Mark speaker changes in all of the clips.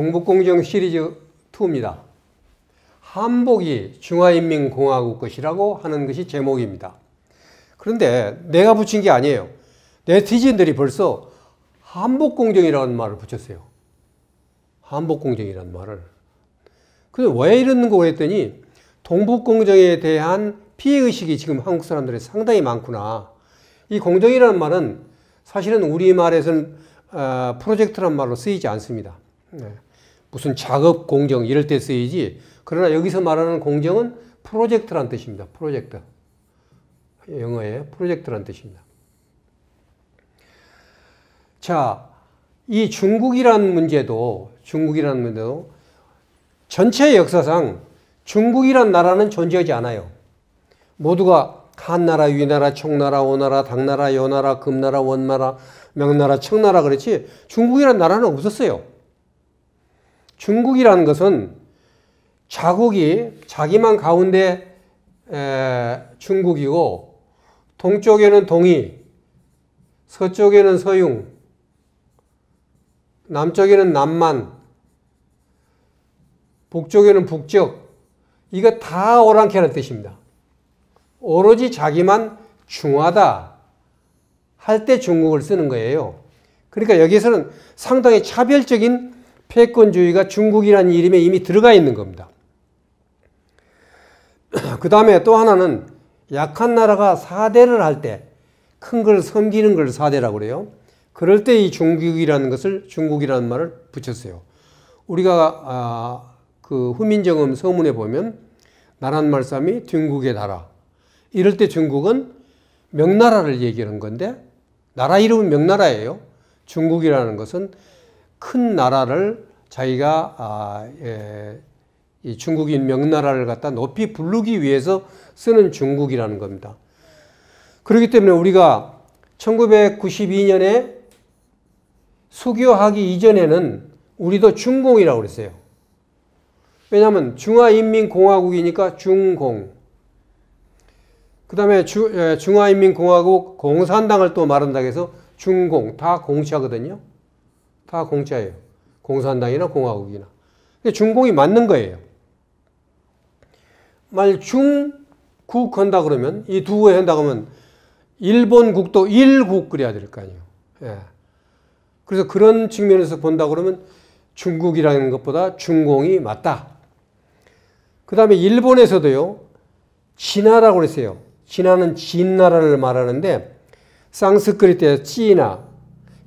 Speaker 1: 동북공정 시리즈 2입니다. 한복이 중화인민공화국 것이라고 하는 것이 제목입니다. 그런데 내가 붙인 게 아니에요. 네티즌들이 벌써 한복공정이라는 말을 붙였어요. 한복공정이라는 말을. 근데 왜 이러는 거 그랬더니 동북공정에 대한 피해의식이 지금 한국 사람들이 상당히 많구나. 이 공정이라는 말은 사실은 우리말에서는 어, 프로젝트란 말로 쓰이지 않습니다. 네. 무슨 작업 공정 이럴 때 쓰이지. 그러나 여기서 말하는 공정은 프로젝트란 뜻입니다. 프로젝트. 영어의 프로젝트란 뜻입니다. 자, 이 중국이라는 문제도 중국이라는 문제도 전체 역사상 중국이란 나라는 존재하지 않아요. 모두가 한나라, 위나라, 청나라, 오나라, 당나라, 여나라, 금나라, 원나라, 명나라, 청나라 그렇지 중국이란 나라는 없었어요. 중국이라는 것은 자국이 자기만 가운데 에, 중국이고 동쪽에는 동이, 서쪽에는 서융, 남쪽에는 남만, 북쪽에는 북적. 이거 다 오랑캐 하는 뜻입니다. 오로지 자기만 중하다 할 때 중국을 쓰는 거예요. 그러니까 여기서는 상당히 차별적인 패권주의가 중국이라는 이름에 이미 들어가 있는 겁니다. 그 다음에 또 하나는 약한 나라가 사대를 할 때 큰 걸 섬기는 걸 사대라고 그래요. 그럴 때 이 중국이라는 것을 중국이라는 말을 붙였어요. 우리가 아, 그 후민정음 서문에 보면 나란 말씀이 중국의 나라. 이럴 때 중국은 명나라를 얘기하는 건데 나라 이름은 명나라예요. 중국이라는 것은 큰 나라를 자기가 아, 예, 이 중국인 명나라를 갖다 높이 부르기 위해서 쓰는 중국이라는 겁니다. 그렇기 때문에 우리가 1992년에 수교하기 이전에는 우리도 중공이라고 그랬어요. 왜냐하면 중화인민공화국이니까 중공. 그 다음에 중화인민공화국 공산당을 또 말한다고 해서 중공. 다 공짜거든요. 다 공짜예요. 공산당이나 공화국이나. 중공이 맞는 거예요. 만약 중국 한다 그러면 이 두 개 한다 그러면 일본 국도 일국 그래야 될 거 아니에요. 예. 그래서 그런 측면에서 본다 그러면 중국이라는 것보다 중공이 맞다. 그 다음에 일본에서도요, 진화라고 그랬어요. 진화는 진나라를 말하는데, 상스크리트의 찌나,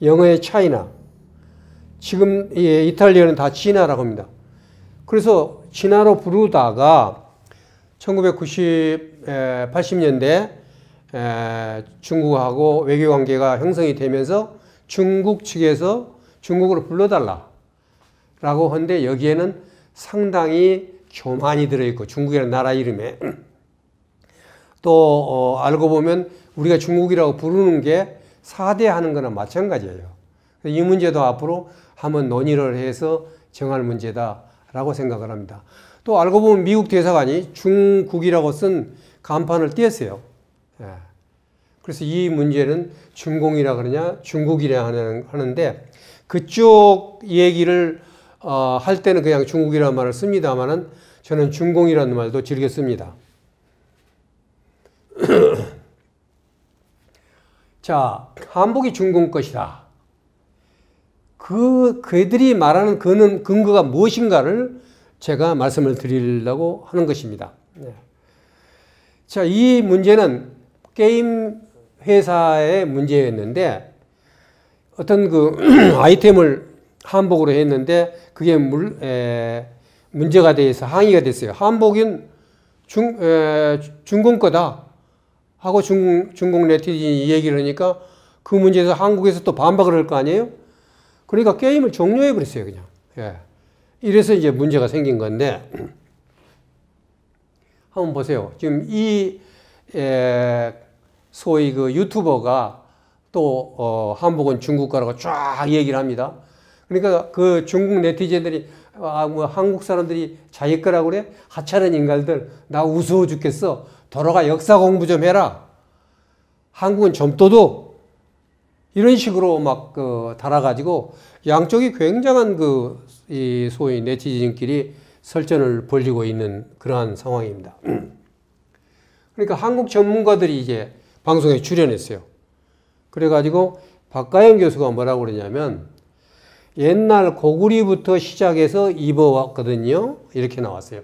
Speaker 1: 영어의 차이나, 지금 이탈리아는 다 진화라고 합니다. 그래서 진화로 부르다가 1990, 80년대 중국하고 외교 관계가 형성이 되면서 중국 측에서 중국으로 불러달라. 라고 하는데 여기에는 상당히 교만이 들어있고 중국이라는 나라 이름에 또 어, 알고 보면 우리가 중국이라고 부르는 게 사대하는 거나 마찬가지예요. 이 문제도 앞으로 한번 논의를 해서 정할 문제다라고 생각을 합니다. 또 알고 보면 미국 대사관이 중국이라고 쓴 간판을 띄었어요. 예. 그래서 이 문제는 중공이라 그러냐 중국이라 하는데 그쪽 얘기를 어, 할 때는 그냥 중국이라는 말을 씁니다만은 저는 중공이라는 말도 즐겨 씁니다. 자, 한복이 중공 것이다. 그, 그들이 말하는 그는 근거가 무엇인가를 제가 말씀을 드리려고 하는 것입니다. 네. 자, 이 문제는 게임 회사의 문제였는데 어떤 그 아이템을 한복으로 했는데 그게 물, 에, 문제가 돼서 항의가 됐어요. 한복은 중, 에, 중공 거다. 하고 중, 중국 네티즌이 얘기를 하니까 그 문제에서 한국에서 또 반박을 할 거 아니에요? 그러니까 게임을 종료해 버렸어요, 그냥. 예. 이래서 이제 문제가 생긴 건데, 한번 보세요. 지금 이, 에, 소위 그 유튜버가 또, 어, 한복은 중국 거라고 쫙 얘기를 합니다. 그러니까 그 중국 네티즌들이 아, 뭐 한국 사람들이 자기 거라고 그래? 하찮은 인간들, 나 우스워 죽겠어. 돌아가 역사 공부 좀 해라. 한국은 좀 도도 이런 식으로 막 그 달아가지고 양쪽이 굉장한 그 이 소위 네티즌끼리 설전을 벌이고 있는 그러한 상황입니다. 그러니까 한국 전문가들이 이제 방송에 출연했어요. 그래가지고 박가영 교수가 뭐라고 그러냐면 옛날 고구리부터 시작해서 입어왔거든요. 이렇게 나왔어요.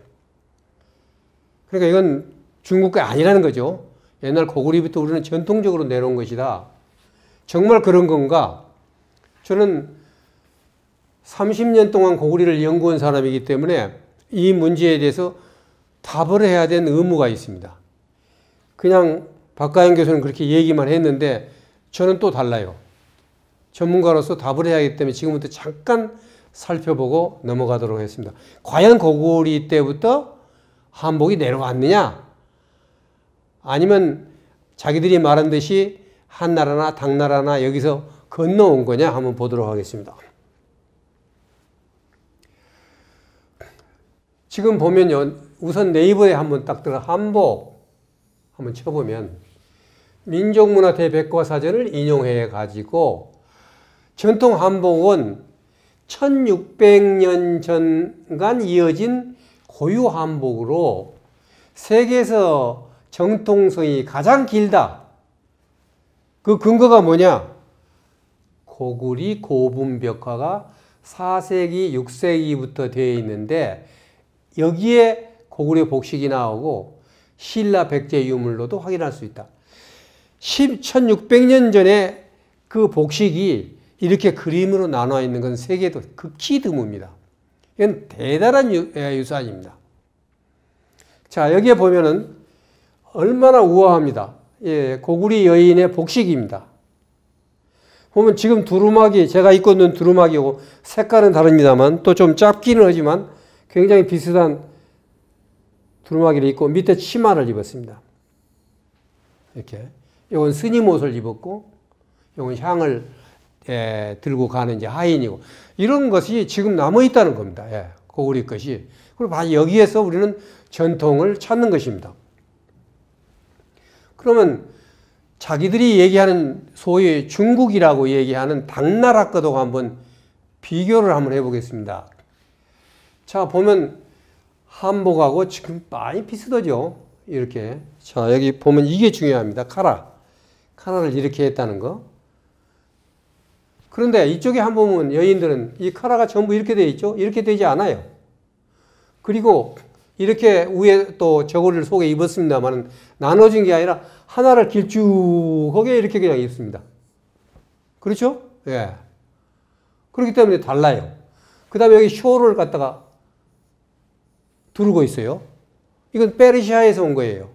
Speaker 1: 그러니까 이건 중국가 아니라는 거죠. 옛날 고구리부터 우리는 전통적으로 내려온 것이다. 정말 그런 건가? 저는 30년 동안 고구리를 연구한 사람이기 때문에 이 문제에 대해서 답을 해야 되는 의무가 있습니다. 그냥 박가영 교수는 그렇게 얘기만 했는데 저는 또 달라요. 전문가로서 답을 해야 하기 때문에 지금부터 잠깐 살펴보고 넘어가도록 하겠습니다. 과연 고구리 때부터 한복이 내려왔느냐? 아니면 자기들이 말한 듯이 한나라나 당나라나 여기서 건너온 거냐? 한번 보도록 하겠습니다. 지금 보면요. 우선 네이버에 한번 딱 들어 한복 한번 쳐보면 민족문화 대백과사전을 인용해 가지고 전통 한복은 1600년 전간 이어진 고유 한복으로 세계에서 정통성이 가장 길다. 그 근거가 뭐냐? 고구리 고분벽화가 4세기, 6세기부터 되어 있는데 여기에 고구려 복식이 나오고 신라 백제 유물로도 확인할 수 있다. 1600년 전에 그 복식이 이렇게 그림으로 나눠 있는 건 세계도 극히 드뭅니다. 이건 대단한 유, 유산입니다. 자, 여기에 보면은 얼마나 우아합니다. 예, 고구리 여인의 복식입니다. 보면 지금 두루마기, 제가 입고 있는 두루마기고 색깔은 다릅니다만 또 좀 짧기는 하지만 굉장히 비슷한 두루마기를 입고 밑에 치마를 입었습니다. 이렇게. 이건 스님 옷을 입었고, 이건 향을 예, 들고 가는 이제 하인이고, 이런 것이 지금 남아 있다는 겁니다. 예, 고구리 것이. 그리고 여기에서 우리는 전통을 찾는 것입니다. 그러면 자기들이 얘기하는 소위 중국이라고 얘기하는 당나라 것도 한번 비교를 한번 해보겠습니다. 자, 보면 한복하고 지금 많이 비슷하죠? 이렇게. 자, 여기 보면 이게 중요합니다. 카라. 카라를 이렇게 했다는 거. 그런데 이쪽에 한번 보면 여인들은 이 카라가 전부 이렇게 되어 있죠? 이렇게 되지 않아요. 그리고 이렇게 위에 또 저고리를 속에 입었습니다만 나눠진 게 아니라 하나를 길쭉하게 이렇게 그냥 입습니다. 그렇죠? 예. 그렇기 때문에 달라요. 그 다음에 여기 쇼를 갖다가 두르고 있어요. 이건 페르시아에서 온 거예요.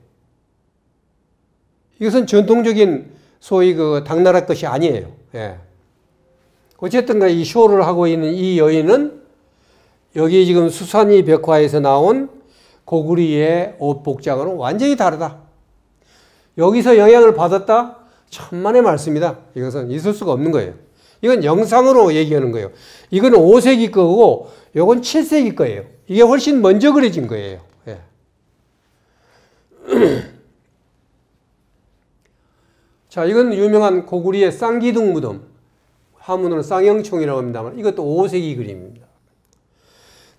Speaker 1: 이것은 전통적인 소위 그 당나라 것이 아니에요. 예. 어쨌든 이 쇼를 하고 있는 이 여인은 여기 지금 수산이 벽화에서 나온 고구리의 옷 복장은 완전히 다르다. 여기서 영향을 받았다? 천만의 말씀이다. 이것은 있을 수가 없는 거예요. 이건 영상으로 얘기하는 거예요. 이건 5세기 거고, 이건 7세기 거예요. 이게 훨씬 먼저 그려진 거예요. 예. 자, 이건 유명한 고구리의 쌍기둥 무덤. 한문으로 쌍영총이라고 합니다만, 이것도 5세기 그림입니다.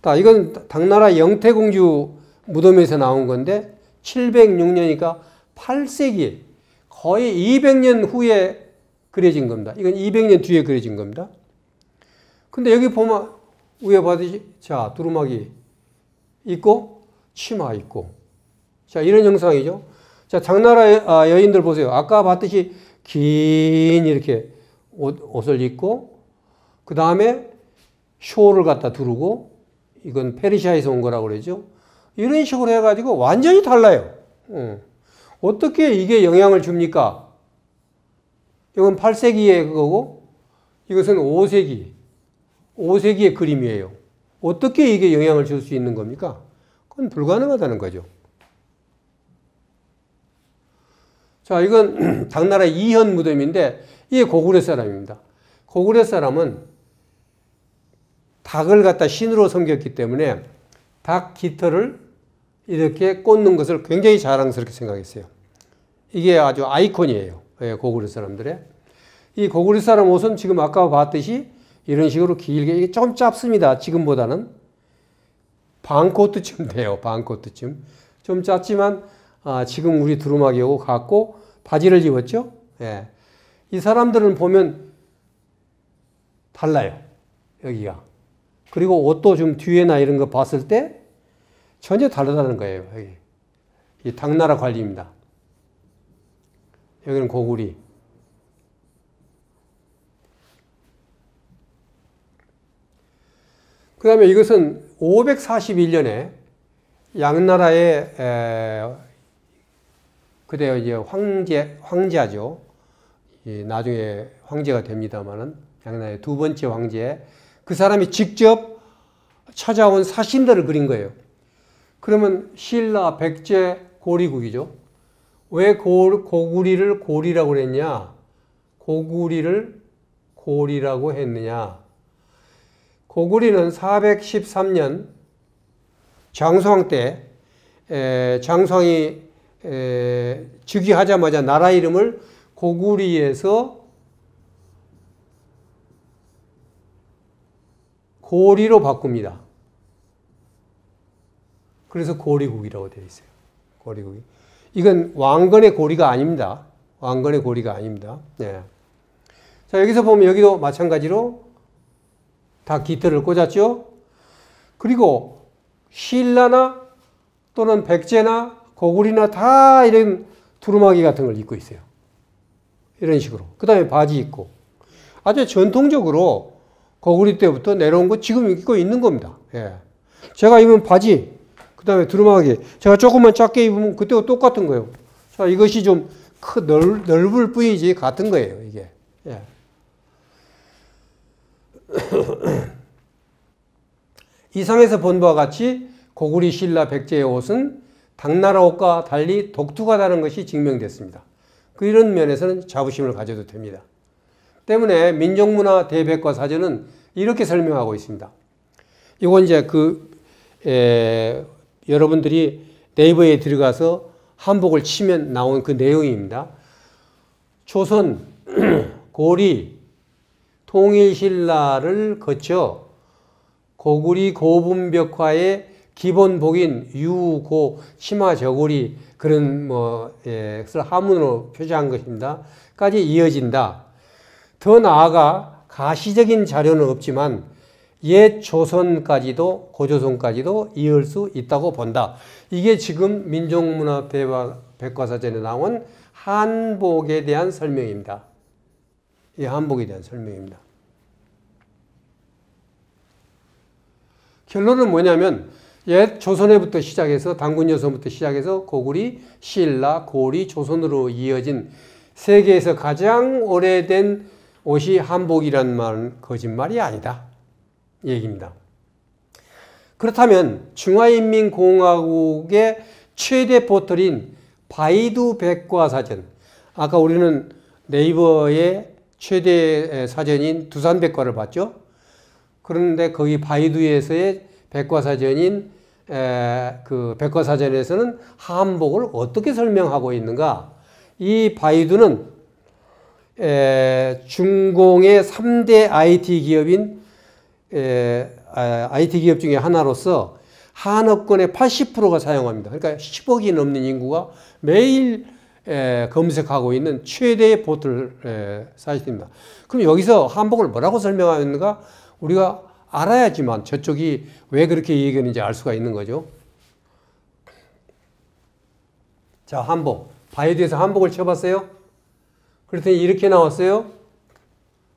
Speaker 1: 자, 이건 당나라 영태공주 무덤에서 나온 건데 706년이니까 8세기 거의 200년 후에 그려진 겁니다. 이건 200년 뒤에 그려진 겁니다. 근데 여기 보면 위에 봐듯이 자 두루마기 있고 치마 있고 자 이런 형상이죠. 자 당나라 아, 여인들 보세요. 아까 봤듯이 긴 이렇게 옷, 옷을 입고 그 다음에 쇼를 갖다 두르고 이건 페르시아에서 온 거라고 그러죠. 이런 식으로 해가지고 완전히 달라요. 어. 어떻게 이게 영향을 줍니까? 이건 8세기의 그거고 이것은 5세기, 5세기의 그림이에요. 어떻게 이게 영향을 줄 수 있는 겁니까? 그건 불가능하다는 거죠. 자, 이건 당나라 이현 무덤인데 이게 고구려 사람입니다. 고구려 사람은 닭을 갖다 신으로 섬겼기 때문에 닭 깃털을 이렇게 꽂는 것을 굉장히 자랑스럽게 생각했어요. 이게 아주 아이콘이에요. 예, 고구려 사람들의. 이 고구리 사람 옷은 지금 아까 봤듯이 이런 식으로 길게 이게 좀 짧습니다. 지금보다는 반 코트쯤 돼요. 반 코트쯤 좀 짧지만 아, 지금 우리 두루마기하고 같고 바지를 입었죠. 예. 이 사람들은 보면 달라요. 여기가. 그리고 옷도 좀 뒤에나 이런 거 봤을 때 전혀 다르다는 거예요. 여기. 이 당나라 관리입니다. 여기는 고구리. 그 다음에 이것은 541년에 양나라의 그때 이제 황제, 황제죠. 나중에 황제가 됩니다만은 양나라의 두 번째 황제. 그 사람이 직접 찾아온 사신들을 그린 거예요. 그러면 신라, 백제, 고리국이죠. 왜 고, 고구리를 고리라고 그랬냐? 고구리를 고리라고 했느냐? 고구리는 413년 장수왕 때 에, 즉위하자마자 나라 이름을 고구리에서 고리로 바꿉니다. 그래서 고리국이라고 되어 있어요. 고리국이. 이건 왕건의 고리가 아닙니다. 왕건의 고리가 아닙니다. 네. 자, 여기서 보면 여기도 마찬가지로 다 깃털을 꽂았죠. 그리고 신라나 또는 백제나 고구리나 다 이런 두루마기 같은 걸 입고 있어요. 이런 식으로. 그 다음에 바지 입고. 아주 전통적으로 고구리 때부터 내려온 거 지금 입고 있는 겁니다. 예. 제가 입은 바지, 그 다음에 두루마기. 제가 조금만 작게 입으면 그때와 똑같은 거예요. 자, 이것이 좀 크, 넓, 넓을 뿐이지 같은 거예요, 이게. 예. 이상에서 본 바와 같이 고구리 신라 백제의 옷은 당나라 옷과 달리 독특하다는 것이 증명됐습니다. 그 이런 면에서는 자부심을 가져도 됩니다. 때문에 민족문화 대백과 사전은 이렇게 설명하고 있습니다. 이건 이제 그 에, 여러분들이 네이버에 들어가서 한복을 치면 나온 그 내용입니다. 조선 고리 통일신라를 거쳐 고구리 고분벽화의 기본복인 유고 치마 저고리 그런 뭐 예, 하문으로 표시한 것입니다. 까지 이어진다. 더 나아가 가시적인 자료는 없지만 옛 조선까지도 고조선까지도 이을 수 있다고 본다. 이게 지금 민족문화 백과사전에 나온 한복에 대한 설명입니다. 이 한복에 대한 설명입니다. 결론은 뭐냐면 옛 조선에부터 시작해서 당군 여성부터 시작해서 고구리, 신라, 고리, 조선으로 이어진 세계에서 가장 오래된 옷이 한복이란 말은 거짓말이 아니다. 얘기입니다. 그렇다면 중화인민공화국의 최대 포털인 바이두 백과사전 아까 우리는 네이버의 최대 사전인 두산 백과를 봤죠. 그런데 거기 바이두에서의 백과사전인 그 백과사전에서는 한복을 어떻게 설명하고 있는가? 이 바이두는 중공의 3대 IT 기업인 IT 기업 중에 하나로서 한업권의 80%가 사용합니다. 그러니까 10억이 넘는 인구가 매일 검색하고 있는 최대의 포털 사이트입니다. 그럼 여기서 한복을 뭐라고 설명하는가? 우리가 알아야지만 저쪽이 왜 그렇게 얘기하는지 알 수가 있는 거죠. 자, 한복. 바이오에서 한복을 쳐봤어요? 그랬더니 이렇게 나왔어요.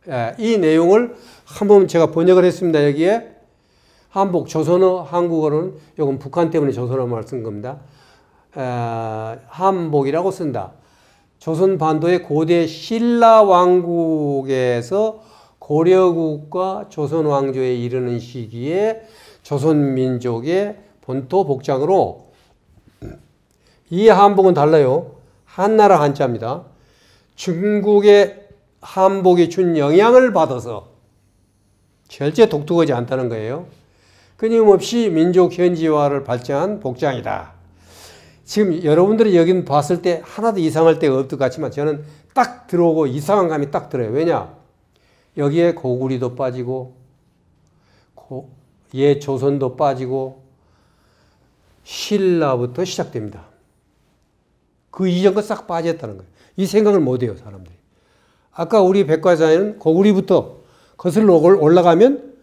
Speaker 1: 예, 이 내용을 한번 제가 번역을 했습니다. 여기에 한복 조선어 한국어는 이건 북한 때문에 조선어 말 쓴 겁니다. 에, 한복이라고 쓴다. 조선 반도의 고대 신라 왕국에서 고려국과 조선 왕조에 이르는 시기에 조선 민족의 본토 복장으로 이 한복은 달라요. 한나라 한자입니다. 중국의 한복이 준 영향을 받아서 절대 독특하지 않다는 거예요. 끊임없이 민족 현지화를 발전한 복장이다. 지금 여러분들이 여기 봤을 때 하나도 이상할 데가 없을 것 같지만 저는 딱 들어오고 이상한 감이 딱 들어요. 왜냐? 여기에 고구리도 빠지고 고, 예 조선도 빠지고 신라부터 시작됩니다. 그 이전 거 싹 빠졌다는 거예요. 이 생각을 못 해요, 사람들이. 아까 우리 백과사에는 고구리부터 거슬러 올라가면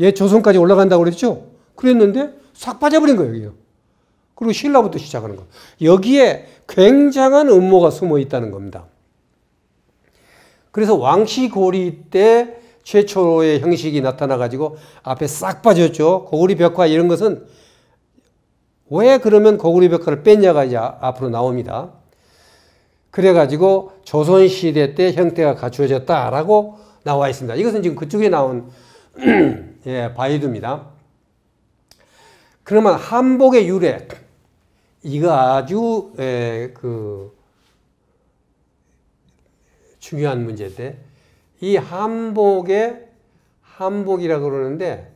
Speaker 1: 예 조선까지 올라간다고 그랬죠? 그랬는데 싹 빠져버린 거예요, 여기요. 그리고 신라부터 시작하는 거. 여기에 굉장한 음모가 숨어 있다는 겁니다. 그래서 왕시고리 때 최초의 형식이 나타나가지고 앞에 싹 빠졌죠. 고구리 벽화 이런 것은 왜 그러면 고구리 벽화를 뺐냐가 이제 앞으로 나옵니다. 그래가지고 조선시대 때 형태가 갖추어졌다라고 나와 있습니다. 이것은 지금 그쪽에 나온 예, 바이두입니다. 그러면 한복의 유래 이거 아주 에, 그 중요한 문제인데 이 한복의 한복이라고 그러는데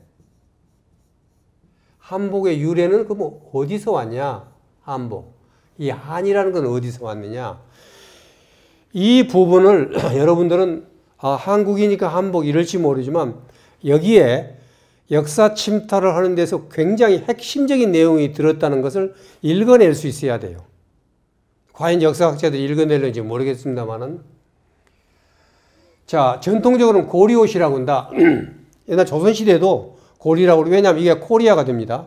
Speaker 1: 한복의 유래는 그 뭐 어디서 왔냐? 한복. 이 한이라는 건 어디서 왔느냐? 이 부분을 여러분들은 아, 한국이니까 한복 이럴지 모르지만 여기에 역사 침탈을 하는 데서 굉장히 핵심적인 내용이 들었다는 것을 읽어낼 수 있어야 돼요. 과연 역사학자들이 읽어낼는지 모르겠습니다만은 자 전통적으로는 고리옷이라고 한다. 옛날 조선시대도 고리라고 왜냐하면 이게 코리아가 됩니다.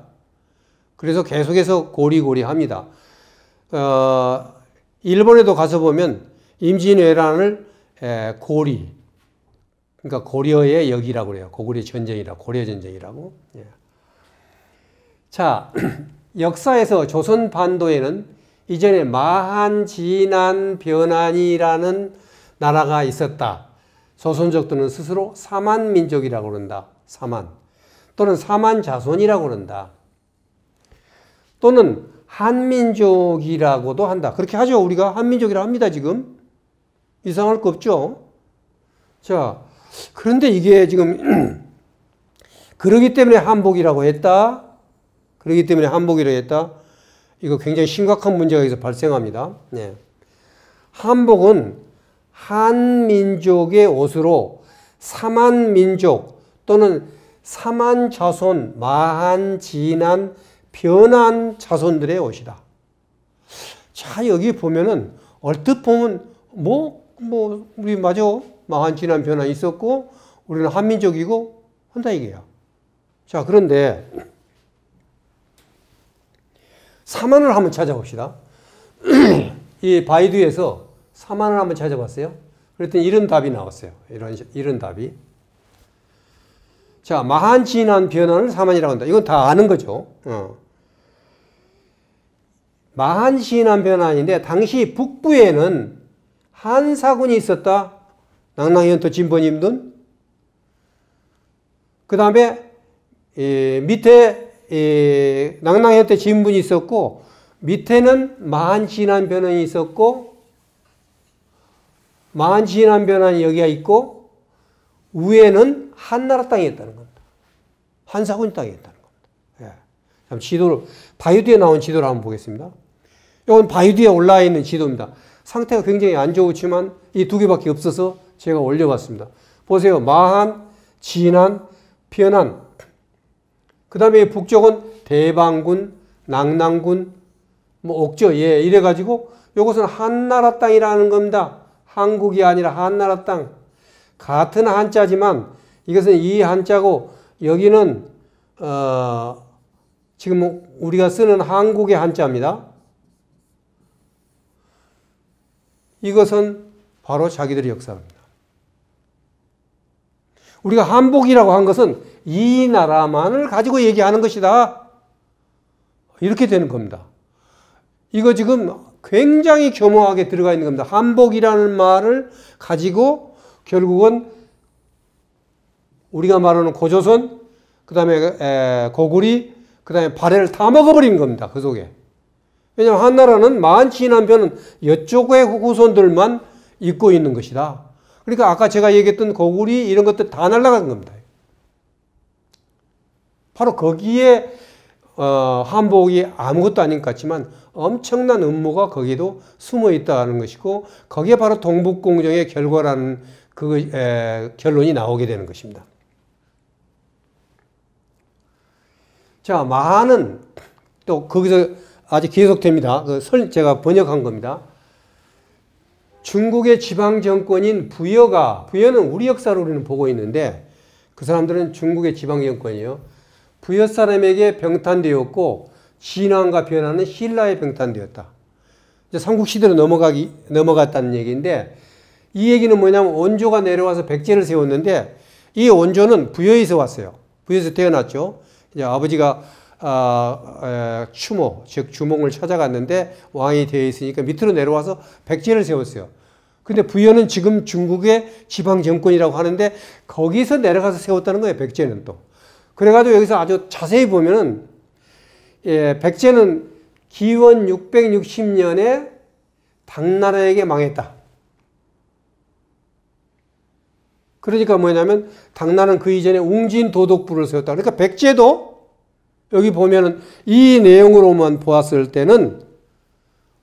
Speaker 1: 그래서 계속해서 고리고리 합니다. 어, 일본에도 가서 보면 임진왜란을 에, 고리 그러니까 고려의 역이라고 그래요. 고구려 전쟁이라 고려 전쟁이라고. 예. 자, 역사에서 조선 반도에는 이전에 마한, 진안, 변안이라는 나라가 있었다. 조선족들은 스스로 사만 민족이라고 그런다. 사만. 또는 사만 자손이라고 그런다. 또는 한민족이라고도 한다. 그렇게 하죠. 우리가 한민족이라고 합니다, 지금. 이상할 거 없죠. 자, 그런데 이게 지금 그러기 때문에 한복이라고 했다. 그러기 때문에 한복이라고 했다. 이거 굉장히 심각한 문제가 여기서 발생합니다. 네. 한복은 한민족의 옷으로 사만민족 또는 사만자손, 마한, 진한, 변한 자손들의 옷이다. 자, 여기 보면은 얼뜻 보면 뭐, 뭐, 우리 맞아. 마한 지난 변화 있었고 우리는 한민족이고 한다 이게요. 자 그런데 사만을 한번 찾아봅시다. 이 바이두에서 사만을 한번 찾아봤어요. 그랬더니 이런 답이 나왔어요. 이런 이런 답이. 자 마한 진한 변화를 사만이라고 한다. 이건 다 아는 거죠. 어. 마한 진한 변화인데 당시 북부에는 한사군이 있었다. 낭낭현토 진보님든 그 다음에 밑에 낭낭현토 진분이 있었고 밑에는 마한진한 변환이 있었고 마한진한 변환이 여기가 있고 위에는 한나라 땅이었다는 겁니다. 한사군 땅이었다는 겁니다. 예. 지도를 바이두에 나온 지도를 한번 보겠습니다. 이건 바이두에 올라와 있는 지도입니다. 상태가 굉장히 안 좋지만 이 두 개밖에 없어서 제가 올려봤습니다. 보세요. 마한, 진안, 편안. 그 다음에 북쪽은 대방군, 낙랑군, 뭐 옥저, 예, 이래가지고 이것은 한나라 땅이라는 겁니다. 한국이 아니라 한나라 땅. 같은 한자지만 이것은 이 한자고 여기는 어, 지금 우리가 쓰는 한국의 한자입니다. 이것은 바로 자기들의 역사입니다. 우리가 한복이라고 한 것은 이 나라만을 가지고 얘기하는 것이다. 이렇게 되는 겁니다. 이거 지금 굉장히 교묘하게 들어가 있는 겁니다. 한복이라는 말을 가지고 결국은 우리가 말하는 고조선, 그 다음에 고구리, 그 다음에 발해를 다 먹어버린 겁니다. 그 속에. 왜냐하면 한나라는 만치난 변은 이쪽의 후손들만 입고 있는 것이다. 그러니까 아까 제가 얘기했던 고구리 이런 것들 다 날라간 겁니다. 바로 거기에 어, 한복이 아무것도 아닌 것 같지만 엄청난 음모가 거기도 숨어 있다는 것이고 거기에 바로 동북공정의 결과라는 그 에, 결론이 나오게 되는 것입니다. 자, 마하는 또 거기서 아직 계속됩니다. 그 설, 제가 번역한 겁니다. 중국의 지방 정권인 부여가, 부여는 우리 역사를 우리는 보고 있는데 그 사람들은 중국의 지방 정권이에요. 부여 사람에게 병탄되었고 진왕과 변화는 신라에 병탄되었다. 이제 삼국 시대로 넘어가기, 넘어갔다는 얘기인데 이 얘기는 뭐냐면 원조가 내려와서 백제를 세웠는데 이 원조는 부여에서 왔어요. 부여에서 태어났죠. 이제 아버지가 아, 에, 추모, 즉 주몽을 찾아갔는데 왕이 되어 있으니까 밑으로 내려와서 백제를 세웠어요. 근데 부여는 지금 중국의 지방 정권이라고 하는데 거기서 내려가서 세웠다는 거예요. 백제는 또. 그래가지고 여기서 아주 자세히 보면은 예, 백제는 기원 660년에 당나라에게 망했다. 그러니까 뭐냐면 당나라는 그 이전에 웅진 도독부를 세웠다. 그러니까 백제도 여기 보면은 이 내용으로만 보았을 때는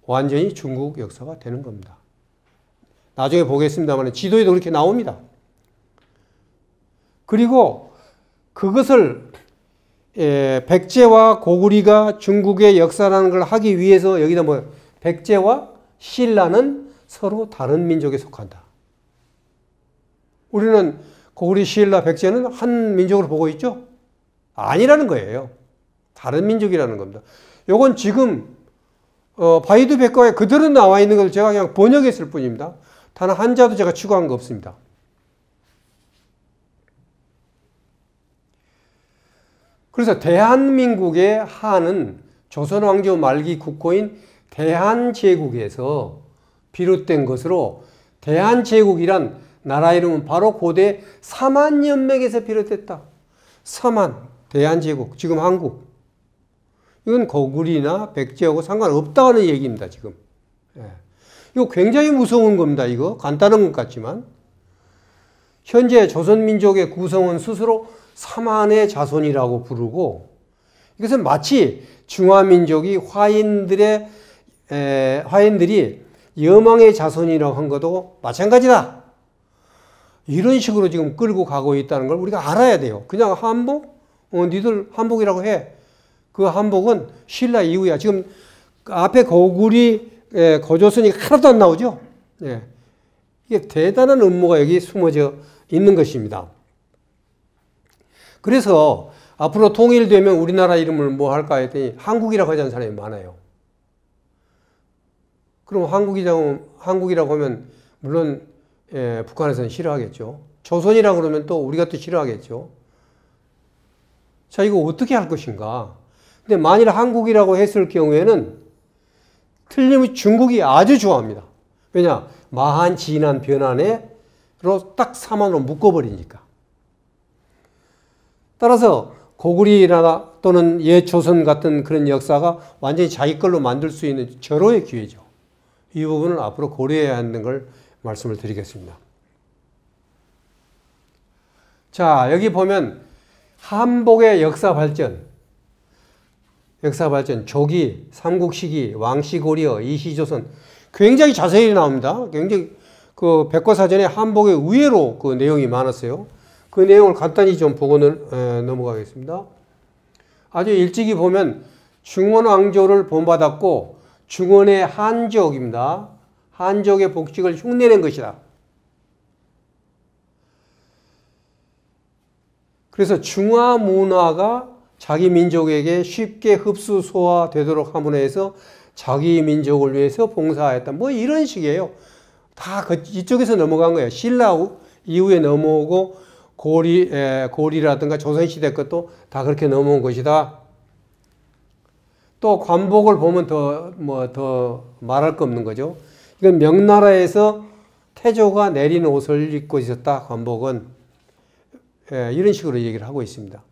Speaker 1: 완전히 중국 역사가 되는 겁니다. 나중에 보겠습니다만 지도에도 그렇게 나옵니다. 그리고 그것을 예, 백제와 고구리가 중국의 역사라는 걸 하기 위해서 여기다 뭐 백제와 신라는 서로 다른 민족에 속한다. 우리는 고구리, 신라, 백제는 한 민족으로 보고 있죠? 아니라는 거예요. 다른 민족이라는 겁니다. 요건 지금 어, 바이두 백과에 그대로 나와 있는 걸 제가 그냥 번역했을 뿐입니다. 단 한자도 제가 추가한 거 없습니다. 그래서 대한민국의 한은 조선왕조 말기 국호인 대한제국에서 비롯된 것으로 대한제국이란 나라 이름은 바로 고대 사만연맥에서 비롯됐다. 사만, 대한제국, 지금 한국. 이건 고구리나 백제하고 상관없다는 얘기입니다, 지금. 예. 이거 굉장히 무서운 겁니다, 이거. 간단한 것 같지만. 현재 조선민족의 구성은 스스로 사만의 자손이라고 부르고, 이것은 마치 중화민족이 화인들의, 에, 화인들이 여망의 자손이라고 한 것도 마찬가지다. 이런 식으로 지금 끌고 가고 있다는 걸 우리가 알아야 돼요. 그냥 한복? 어, 니들 한복이라고 해. 그 한복은 신라 이후야. 지금 앞에 거구리 예, 거조선이 하나도 안 나오죠. 예. 이게 대단한 음모가 여기 숨어져 있는 것입니다. 그래서 앞으로 통일되면 우리나라 이름을 뭐 할까 했더니 한국이라고 하자는 사람이 많아요. 그럼 한국이라고, 한국이라고 하면 물론 예, 북한에서는 싫어하겠죠. 조선이라고 그러면 또 우리가 또 싫어하겠죠. 자, 이거 어떻게 할 것인가? 근데 만일 한국이라고 했을 경우에는 틀림없이 중국이 아주 좋아합니다. 왜냐? 마한, 진한, 변한에로 딱 사만으로 묶어버리니까. 따라서 고구리나 또는 예조선 같은 그런 역사가 완전히 자기 걸로 만들 수 있는 절호의 기회죠. 이 부분을 앞으로 고려해야 하는 걸 말씀을 드리겠습니다. 자, 여기 보면 한복의 역사 발전, 역사 발전, 조기, 삼국 시기, 왕시고려, 이시 조선 굉장히 자세히 나옵니다. 굉장히 그 백과사전에 한복의 의외로 그 내용이 많았어요. 그 내용을 간단히 좀 보고 넘어가겠습니다. 아주 일찍이 보면 중원 왕조를 본받았고 중원의 한족입니다. 한족의 복직을 흉내낸 것이다. 그래서 중화 문화가 자기 민족에게 쉽게 흡수 소화되도록 함으로 해서 자기 민족을 위해서 봉사하였다. 뭐 이런 식이에요. 다 그, 이쪽에서 넘어간 거예요. 신라 이후에 넘어오고 고리, 에, 고리라든가 조선시대 것도 다 그렇게 넘어온 것이다. 또 관복을 보면 더, 뭐, 더 말할 거 없는 거죠. 이건 명나라에서 태조가 내린 옷을 입고 있었다. 관복은 예, 이런 식으로 얘기를 하고 있습니다.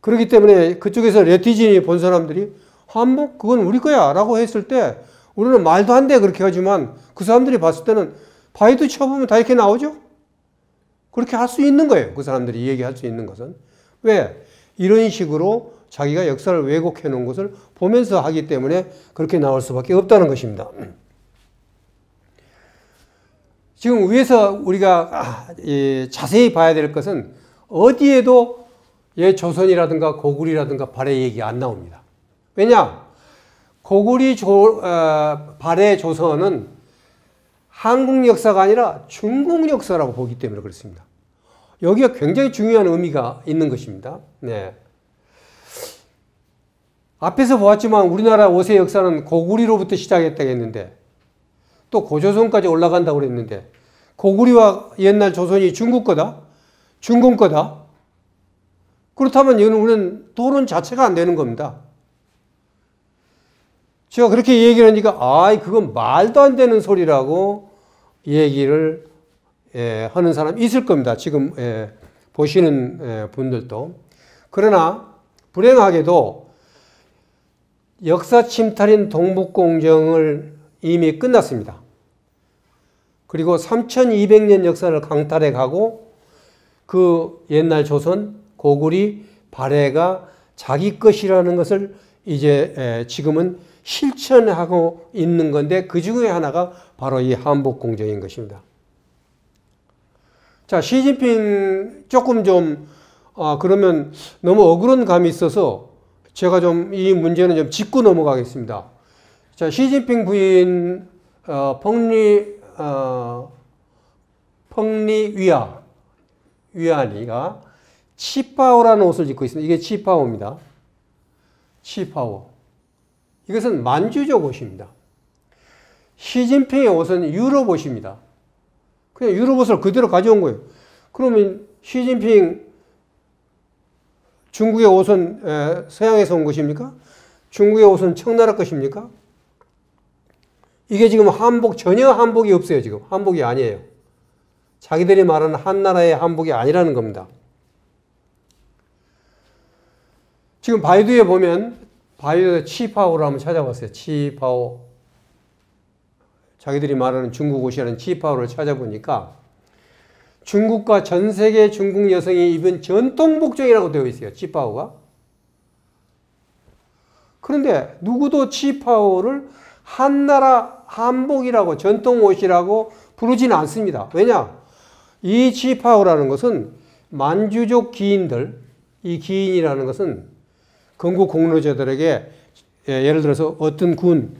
Speaker 1: 그렇기 때문에 그쪽에서 레티진이 본 사람들이 한복 그건 우리 거야 라고 했을 때 우리는 말도 안 돼 그렇게 하지만 그 사람들이 봤을 때는 바이도 쳐보면 다 이렇게 나오죠. 그렇게 할 수 있는 거예요. 그 사람들이 얘기할 수 있는 것은 왜 이런 식으로 자기가 역사를 왜곡해 놓은 것을 보면서 하기 때문에 그렇게 나올 수밖에 없다는 것입니다. 지금 위에서 우리가 아, 자세히 봐야 될 것은 어디에도 예 조선이라든가 고구리라든가 발해 얘기 안 나옵니다. 왜냐? 고구리 조, 어, 발해 조선은 한국 역사가 아니라 중국 역사라고 보기 때문에 그렇습니다. 여기가 굉장히 중요한 의미가 있는 것입니다. 네. 앞에서 보았지만 우리나라 5세 역사는 고구리로부터 시작했다고 했는데 또 고조선까지 올라간다고 그랬는데 고구리와 옛날 조선이 중국 거다? 중공 거다? 그렇다면 이거는 우리는 토론 자체가 안 되는 겁니다. 제가 그렇게 얘기를 하니까 아, 그건 말도 안 되는 소리라고 얘기를 예, 하는 사람이 있을 겁니다. 지금 예, 보시는 예, 분들도. 그러나 불행하게도 역사 침탈인 동북공정을 이미 끝났습니다. 그리고 3200년 역사를 강탈해 가고 그 옛날 조선 고구리 발해가 자기 것이라는 것을 이제 지금은 실천하고 있는 건데 그 중에 하나가 바로 이 한복 공정인 것입니다. 자, 시진핑 조금 좀, 아, 그러면 너무 억울한 감이 있어서 제가 좀 이 문제는 좀 짚고 넘어가겠습니다. 자, 시진핑 부인, 어, 펑리, 어, 펑리 위아, 위안이가 치파오라는 옷을 입고 있습니다. 이게 치파오입니다. 치파오. 이것은 만주족 옷입니다. 시진핑의 옷은 유럽 옷입니다. 그냥 유럽 옷을 그대로 가져온 거예요. 그러면 시진핑 중국의 옷은 서양에서 온 것입니까? 중국의 옷은 청나라 것입니까? 이게 지금 한복, 전혀 한복이 없어요, 지금. 한복이 아니에요. 자기들이 말하는 한나라의 한복이 아니라는 겁니다. 지금 바이두에 보면, 바이두에 치파오를 한번 찾아봤어요. 치파오. 자기들이 말하는 중국 옷이라는 치파오를 찾아보니까 중국과 전 세계 중국 여성이 입은 전통 복종이라고 되어 있어요. 치파오가. 그런데 누구도 치파오를 한나라 한복이라고 전통 옷이라고 부르지는 않습니다. 왜냐? 이 치파오라는 것은 만주족 기인들, 이 기인이라는 것은 건국 공로자들에게 예, 예를 들어서 어떤 군,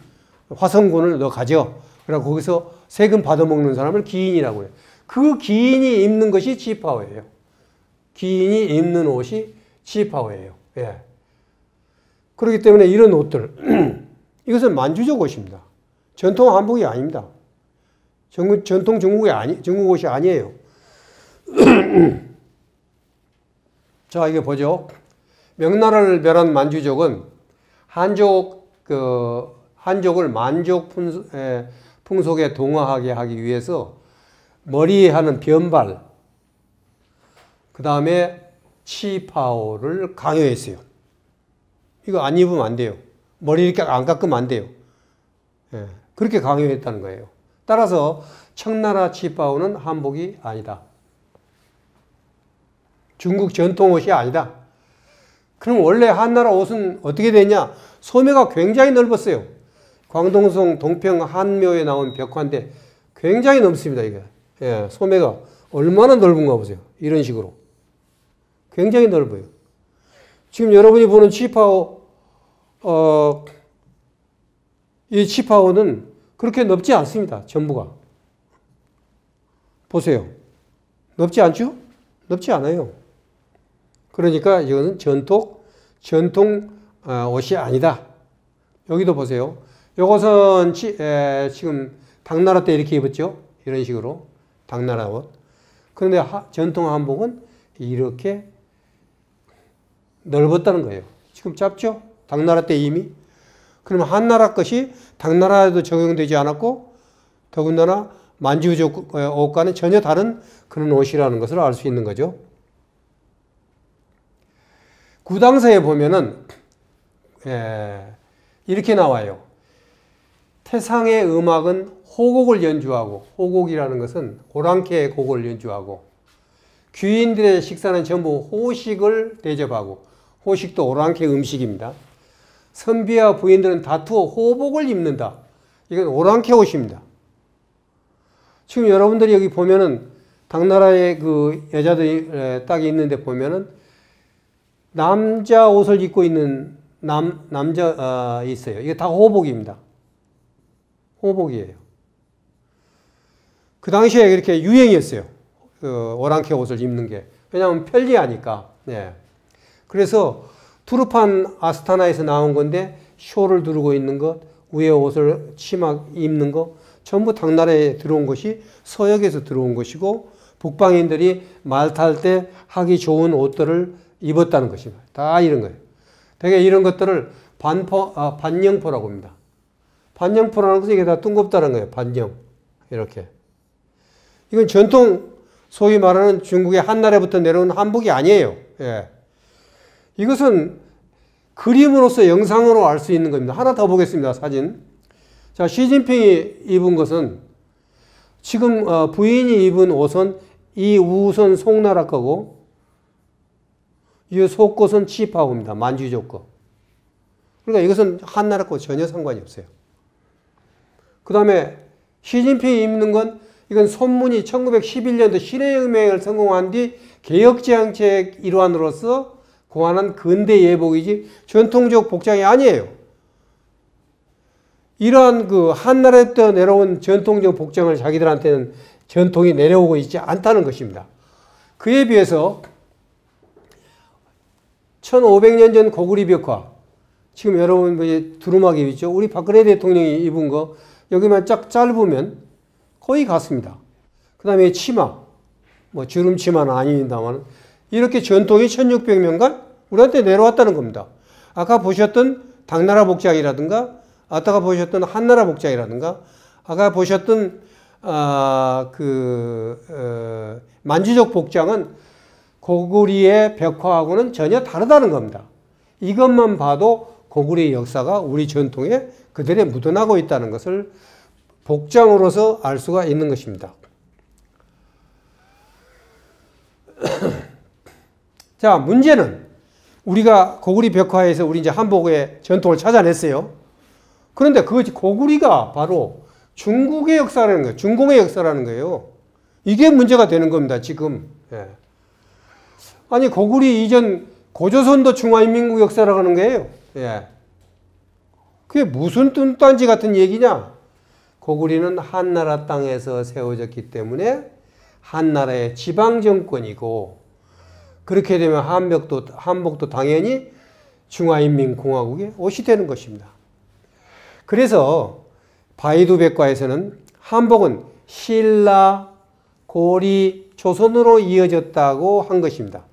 Speaker 1: 화성군을 너 가져. 그리고 거기서 세금 받아먹는 사람을 기인이라고 해요. 그 기인이 입는 것이 치파오예요. 기인이 입는 옷이 치파오예요. 예. 그렇기 때문에 이런 옷들, 이것은 만주족 옷입니다. 전통 한복이 아닙니다. 전, 전통 중국이 아니, 중국 옷이 아니에요. 자, 이게 보죠. 명나라를 멸한 만주족은 한족, 그, 한족을 만족 품, 에, 풍속 에 동화하게 하기 위해서 머리에 하는 변발, 그 다음에 치파오를 강요했어요. 이거 안 입으면 안 돼요. 머리 이렇게 안 깎으면 안 돼요. 예, 그렇게 강요했다는 거예요. 따라서 청나라 치파오는 한복이 아니다. 중국 전통 옷이 아니다. 그럼 원래 한나라 옷은 어떻게 되냐? 소매가 굉장히 넓었어요. 광동성 동평 한묘에 나온 벽화인데 굉장히 넓습니다, 이게. 예, 소매가 얼마나 넓은가 보세요. 이런 식으로. 굉장히 넓어요. 지금 여러분이 보는 치파오, 어, 이 치파오는 그렇게 넓지 않습니다. 전부가. 보세요. 넓지 않죠? 넓지 않아요. 그러니까 이거는 전통, 전통 어, 옷이 아니다. 여기도 보세요. 에, 지금 당나라 때 이렇게 입었죠. 이런 식으로 당나라 옷. 그런데 하, 전통 한복은 이렇게 넓었다는 거예요. 지금 짧죠? 당나라 때 이미. 그러면 한나라 것이 당나라에도 적용되지 않았고 더군다나 만주족 옷과는 전혀 다른 그런 옷이라는 것을 알 수 있는 거죠. 구당서에 보면은 에, 이렇게 나와요. 태상의 음악은 호곡을 연주하고 호곡이라는 것은 호랑케의 곡을 연주하고 귀인들의 식사는 전부 호식을 대접하고 호식도 오랑캐 음식입니다. 선비와 부인들은 다투어 호복을 입는다. 이건 오랑캐 옷입니다. 지금 여러분들이 여기 보면은 당나라의 그 여자들이 딱 있는데 보면은 남자 옷을 입고 있는 남, 남자 어, 있어요. 이게 다 호복입니다. 호복이에요. 그 당시에 이렇게 유행이었어요. 그 오랑캐 옷을 입는 게. 왜냐하면 편리하니까. 네. 그래서 투르판 아스타나에서 나온 건데 쇼를 두르고 있는 것, 위에 옷을 치마 입는 것, 전부 당나라에 들어온 것이 서역에서 들어온 것이고 북방인들이 말 탈 때 하기 좋은 옷들을 입었다는 것입니다. 다 이런 거예요. 되게 이런 것들을 반포, 아, 반영포라고 합니다. 반영포라는 것은 이게 다 둥겁다는 거예요. 반영. 이렇게. 이건 전통, 소위 말하는 중국의 한나라부터 내려온 한복이 아니에요. 예. 이것은 그림으로서 영상으로 알 수 있는 겁니다. 하나 더 보겠습니다. 사진. 자, 시진핑이 입은 것은 지금 어, 부인이 입은 옷은 이 우선 송나라 거고 이 속것은 치파오입니다. 만주족 거. 그러니까 이것은 한나라 거 전혀 상관이 없어요. 그 다음에 시진핑이 입는 건 이건 손문이 1911년도 신해혁명을 성공한 뒤 개혁정책 일환으로서 고안한 근대 예복이지 전통적 복장이 아니에요. 이러한 그 한나라 때 내려온 전통적 복장을 자기들한테는 전통이 내려오고 있지 않다는 것입니다. 그에 비해서 1500년 전 고구리 벽화 지금 여러분 뭐 두루마기 있죠. 우리 박근혜 대통령이 입은 거 여기만 쫙 짧으면 거의 같습니다. 그 다음에 치마 뭐 주름 치마는 아닙니다만 이렇게 전통이 1600년간 우리한테 내려왔다는 겁니다. 아까 보셨던 당나라 복장이라든가 아까 보셨던 한나라 복장이라든가 아까 보셨던 아, 그 어, 만주족 복장은 고구리의 벽화하고는 전혀 다르다는 겁니다. 이것만 봐도 고구리의 역사가 우리 전통에 그대로 묻어나고 있다는 것을 복장으로서 알 수가 있는 것입니다. 자, 문제는 우리가 고구리 벽화에서 우리 이제 한복의 전통을 찾아냈어요. 그런데 그것이 고구리가 바로 중국의 역사라는 거예요. 중공의 역사라는 거예요. 이게 문제가 되는 겁니다, 지금. 예. 아니, 고구리 이전 고조선도 중화인민국 역사라고 하는 거예요. 예. 그게 무슨 뚱딴지 같은 얘기냐? 고구리는 한나라 땅에서 세워졌기 때문에 한나라의 지방 정권이고 그렇게 되면 한복도, 한복도 당연히 중화인민공화국의 옷이 되는 것입니다. 그래서 바이두백과에서는 한복은 신라, 고리, 조선으로 이어졌다고 한 것입니다.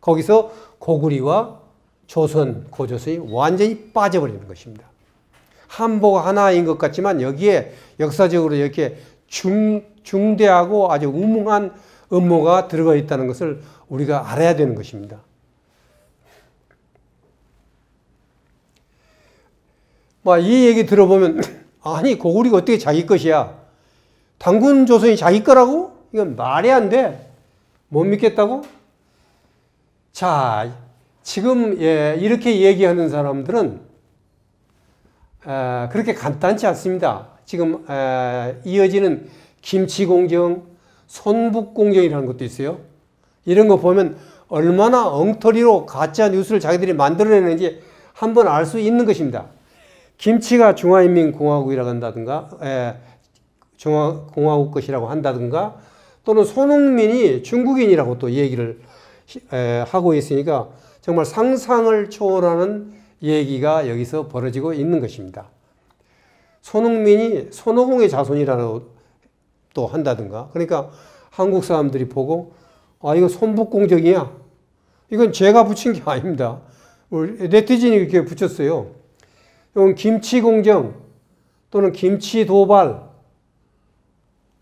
Speaker 1: 거기서 고구리와 조선, 고조선이 완전히 빠져버리는 것입니다. 한복 하나인 것 같지만 여기에 역사적으로 이렇게 중, 중대하고 아주 우뭉한 음모가 들어가 있다는 것을 우리가 알아야 되는 것입니다. 뭐이 얘기 들어보면 아니 고구리가 어떻게 자기 것이야? 당군 조선이 자기 거라고? 이건 말이 안 돼. 못 믿겠다고? 자, 지금 예, 이렇게 얘기하는 사람들은 에, 그렇게 간단치 않습니다. 지금 에, 이어지는 김치공정, 손북공정이라는 것도 있어요. 이런 거 보면 얼마나 엉터리로 가짜 뉴스를 자기들이 만들어내는지 한번 알 수 있는 것입니다. 김치가 중화인민공화국이라고 한다든가, 에, 중화공화국 것이라고 한다든가, 또는 손흥민이 중국인이라고 또 얘기를 에, 하고 있으니까 정말 상상을 초월하는 얘기가 여기서 벌어지고 있는 것입니다. 손흥민이 손오공의 자손이라고 또 한다든가, 그러니까 한국 사람들이 보고, 아, 이거 손북공정이야. 이건 제가 붙인 게 아닙니다. 네티즌이 이렇게 붙였어요. 이건 김치공정 또는 김치도발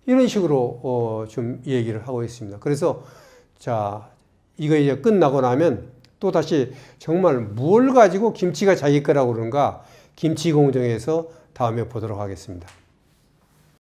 Speaker 1: 이런 식으로 어, 좀 얘기를 하고 있습니다. 그래서 자 이거 이제 끝나고 나면 또 다시 정말 뭘 가지고 김치가 자기 거라고 그런가 김치 공정에서 다음에 보도록 하겠습니다.